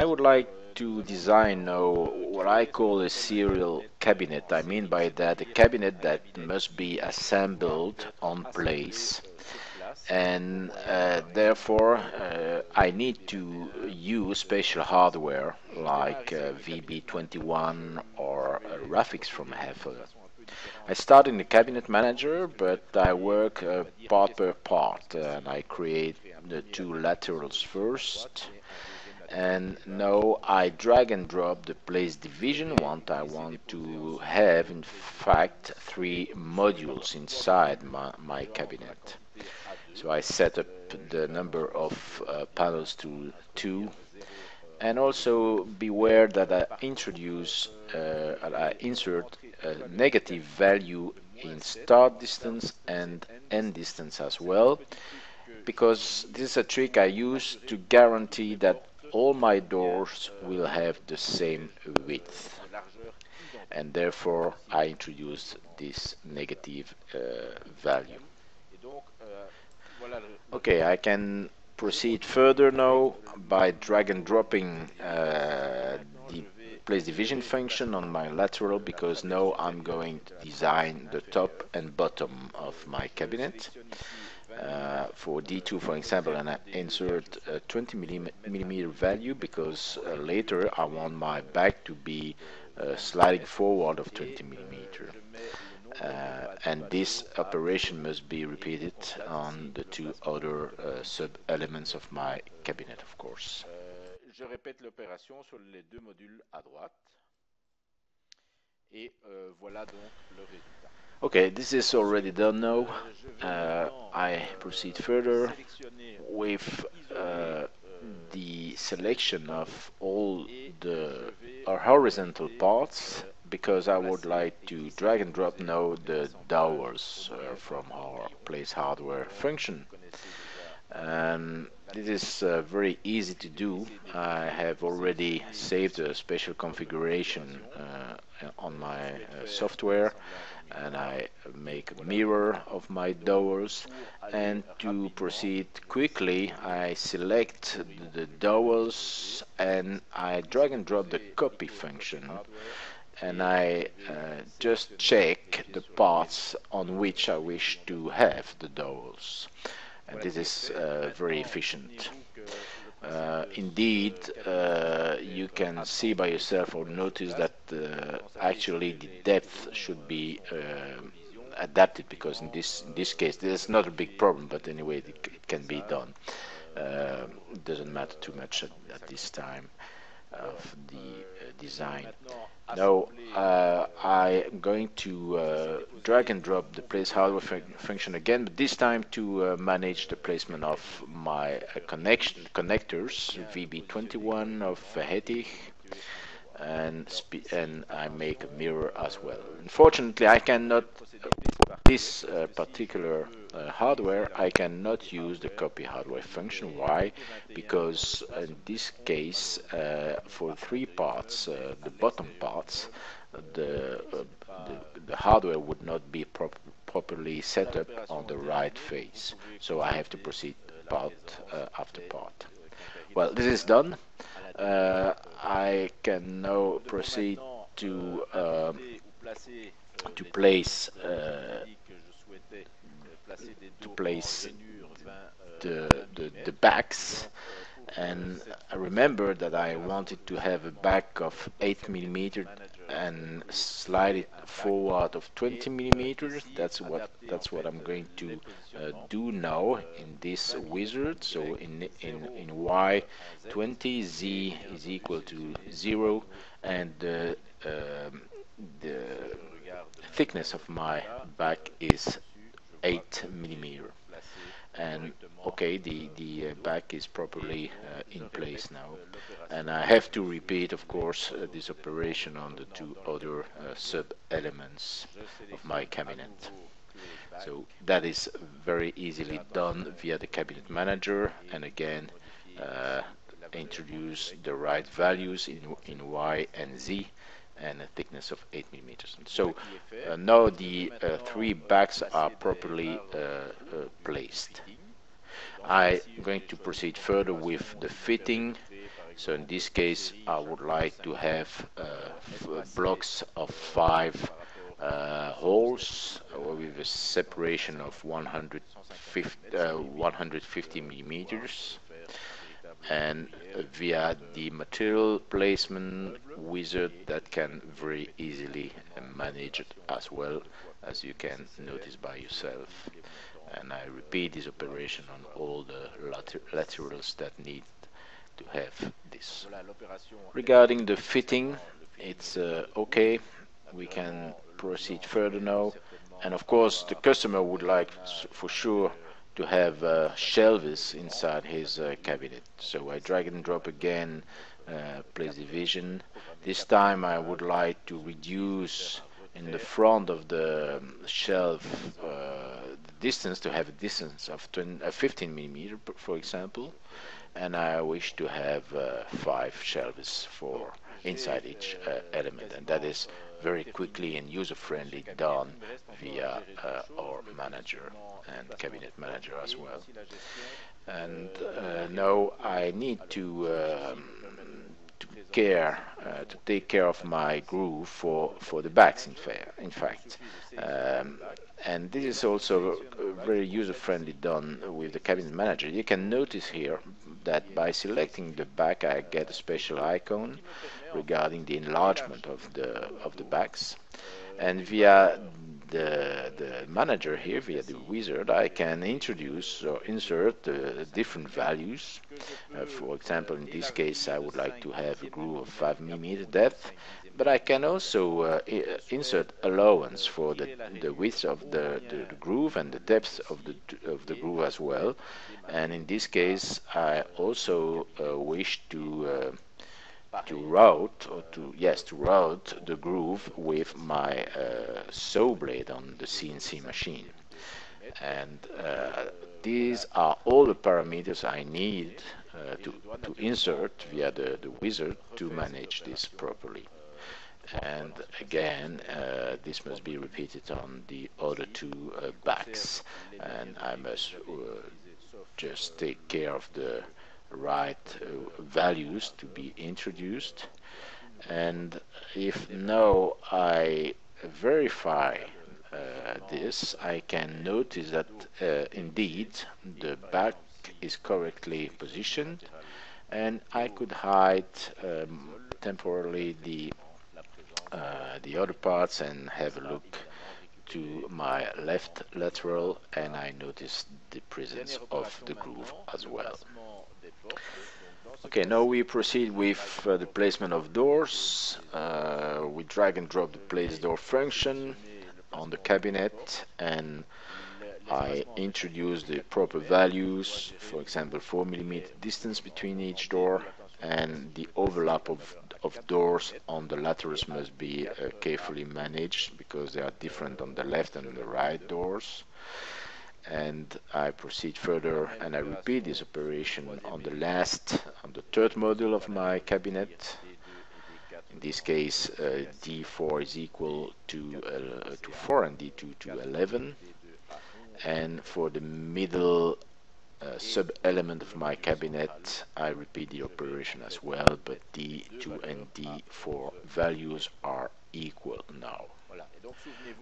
I would like to design now what I call a serial cabinet. I mean by that a cabinet that must be assembled on place and uh, therefore uh, I need to use special hardware like uh, VB21 or uh, Rafix from Häfele. I start in the cabinet manager but I work uh, part per part and I create the two laterals first and now I drag and drop the place division what I want to have in fact three modules inside my, my cabinet. So I set up the number of uh, panels to two. And also beware that I introduce uh, I insert a negative value in start distance and end distance as well because this is a trick I use to guarantee that all my doors will have the same width and therefore I introduce this negative uh, value. Okay, I can proceed further now by drag and dropping uh, the place division function on my lateral because now I'm going to design the top and bottom of my cabinet. Uh, for D2 for example and I insert a 20 millimeter value because uh, later I want my back to be uh, sliding forward of 20 millimeter uh, and this operation must be repeated on the two other uh, sub-elements of my cabinet of course. je répète l'opération sur les deux modules à droite et voilà donc le résultat. Okay, this is already done now. Uh, I proceed further with uh, the selection of all the horizontal parts because I would like to drag and drop now the dowels uh, from our place hardware function. And this is uh, very easy to do. I have already saved a special configuration uh, on my uh, software and I make a mirror of my dowels and to proceed quickly I select the dowels and I drag and drop the copy function. And I uh, just check the parts on which I wish to have the dowels and this is uh, very efficient. Uh, indeed, uh, you can see by yourself or notice that uh, actually the depth should be uh, adapted because in this in this case this is not a big problem, but anyway it, it can be done. Uh, it doesn't matter too much at, at this time of the uh, design. Now uh, I'm going to uh, drag and drop the place hardware fun function again, but this time to uh, manage the placement of my uh, connection connectors, VB21 of Hettich, and, and I make a mirror as well. Unfortunately, I cannot, for this uh, particular uh, hardware, I cannot use the copy hardware function. Why? Because in this case, uh, for three parts, uh, the bottom parts, the, uh, the, the, hardware would not be prop properly set up on the right face. So I have to proceed part uh, after part. Well, this is done. Uh, I can now proceed to um, to place uh, to place the, the, the backs. And I remember that I wanted to have a back of 8 millimeter and slide it forward of 20 millimeters. That's what that's what I'm going to uh, do now in this wizard. So in in in y 20 z is equal to 0 and uh, the thickness of my back is 8 millimeter. And okay the the uh, back is properly uh, in place now. And I have to repeat of course uh, this operation on the two other uh, sub elements of my cabinet. So that is very easily done via the cabinet manager and again uh, introduce the right values in in Y and Z and a thickness of 8 millimeters. So uh, now the uh, three backs are properly uh, uh placed. I'm going to proceed further with the fitting. So in this case, I would like to have uh, blocks of five uh, holes with a separation of 150, uh, 150 millimeters and via the material placement wizard that can very easily manage it as well as you can notice by yourself. And I repeat this operation on all the later laterals that need to have this. Regarding the fitting it's uh, okay. We can proceed further now. And of course the customer would like for sure to have uh, shelves inside his uh, cabinet. So I drag and drop again, uh, place division. This time I would like to reduce in the front of the um, shelf uh, the distance to have a distance of 20, uh, 15 millimeter, for example, and I wish to have uh, five shelves for inside each element, and that is very quickly and user-friendly done via uh, our manager and cabinet manager as well. And uh, now I need to, um, to care uh, to take care of my groove for for the backs. In, fa in fact, um, and this is also very user-friendly done with the cabinet manager. You can notice here that by selecting the back, I get a special icon regarding the enlargement of the of the backs, and via the, the manager here via the wizard I can introduce or insert uh, different values. Uh, for example in this case I would like to have a groove of 5 millimeter depth but I can also uh, insert allowance for the, the width of the, the, the, groove and the depth of the of the groove as well. And in this case I also uh, wish to uh, to route or to yes to route the groove with my uh, saw blade on the CNC machine. And uh, these are all the parameters I need uh, to, to insert via the, the wizard to manage this properly and again uh, this must be repeated on the other two uh, backs. And I must uh, just take care of the right values to be introduced. And if now I verify uh, this I can notice that uh, indeed the back is correctly positioned. And I could hide um, temporarily the uh, the other parts and have a look to my left lateral and I notice the presence of the groove as well. Okay, now we proceed with uh, the placement of doors. Uh, we drag and drop the place door function on the cabinet and I introduce the proper values, for example 4 millimeter distance between each door and the overlap of, of doors on the laterals must be uh, carefully managed because they are different on the left and on the right doors and I proceed further and I repeat this operation on the last, on the third module of my cabinet. In this case, uh, D4 is equal to, uh, to 4 and D2 to 11. And for the middle sub-element of my cabinet, I repeat the operation as well, but D2 and D4 values are equal now.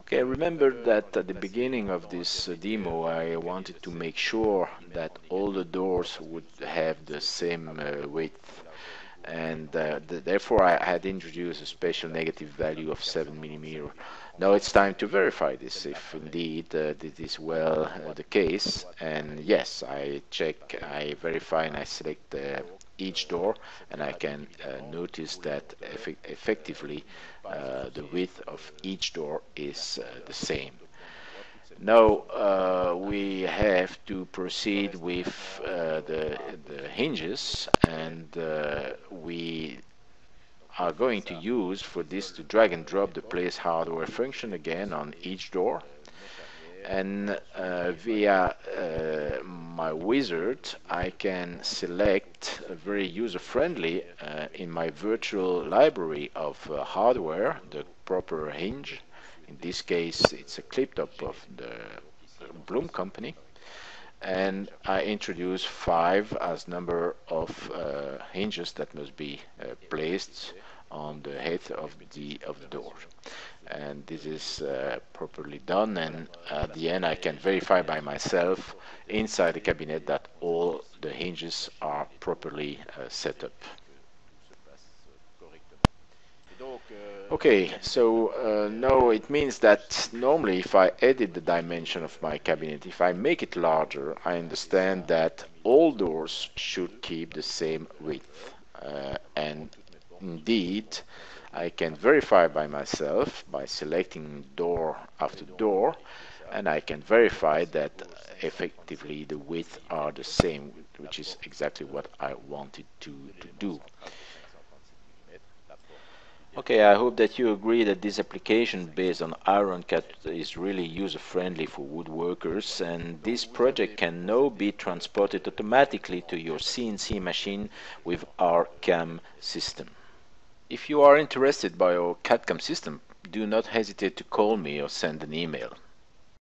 Okay, remember that at the beginning of this demo I wanted to make sure that all the doors would have the same uh, width and uh, th therefore I had introduced a special negative value of 7 millimeter. Now it's time to verify this if indeed uh, this is well uh, the case and yes I check, I verify and I select uh, each door and I can notice that eff effectively uh, the width of each door is uh, the same. Now uh, have to proceed with the, the hinges and we are going to use for this to drag and drop the place hardware function again on each door. And uh, via uh, my wizard I can select very user-friendly uh, in my virtual library of uh, hardware the proper hinge. In this case it's a clip top of the Blum company and I introduce five as number of uh, hinges that must be uh, placed on the head of the of the door and this is uh, properly done and at the end I can verify by myself inside the cabinet that all the hinges are properly uh, set up. Okay, so uh, now it means that normally if I edit the dimension of my cabinet, if I make it larger, I understand that all doors should keep the same width. Uh, and indeed, I can verify by myself by selecting door after door and I can verify that effectively the width are the same which is exactly what I wanted to, to do. Okay, I hope that you agree that this application based on IronCAD is really user-friendly for woodworkers and this project can now be transported automatically to your CNC machine with our CAM system. If you are interested by our CAD-CAM system, do not hesitate to call me or send an email.